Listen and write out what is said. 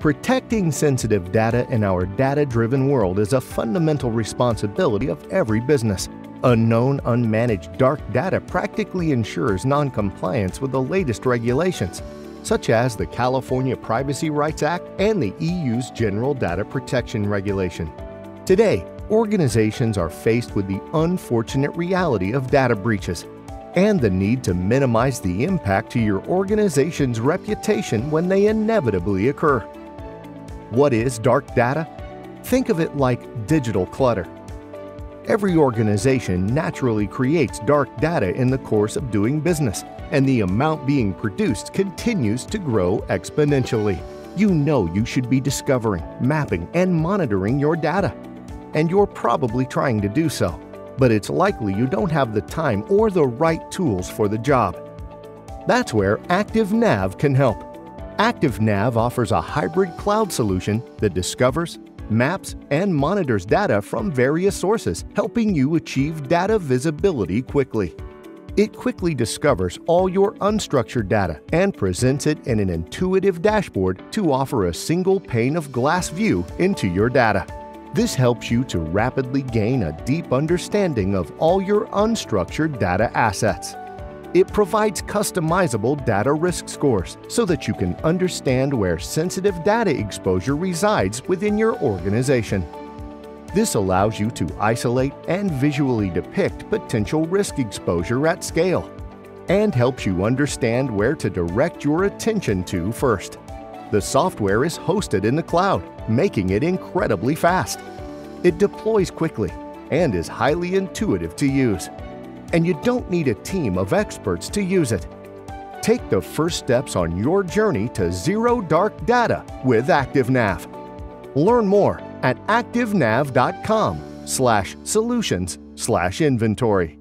Protecting sensitive data in our data driven world is a fundamental responsibility of every business. Unknown, unmanaged dark data practically ensures non compliance with the latest regulations, such as the California Privacy Rights Act and the EU's General Data Protection Regulation. Today, organizations are faced with the unfortunate reality of data breaches and the need to minimize the impact to your organization's reputation when they inevitably occur. What is dark data? Think of it like digital clutter. Every organization naturally creates dark data in the course of doing business, and the amount being produced continues to grow exponentially. You know you should be discovering, mapping, and monitoring your data. And you're probably trying to do so, but it's likely you don't have the time or the right tools for the job. That's where ActiveNav can help. ActiveNav offers a hybrid cloud solution that discovers, maps, and monitors data from various sources, helping you achieve data visibility quickly. It quickly discovers all your unstructured data and presents it in an intuitive dashboard to offer a single pane of glass view into your data. This helps you to rapidly gain a deep understanding of all your unstructured data assets. It provides customizable data risk scores so that you can understand where sensitive data exposure resides within your organization. This allows you to isolate and visually depict potential risk exposure at scale and helps you understand where to direct your attention to first. The software is hosted in the cloud, making it incredibly fast. It deploys quickly and is highly intuitive to use and you don't need a team of experts to use it. Take the first steps on your journey to zero dark data with ActiveNav. Learn more at activenav.com slash solutions slash inventory.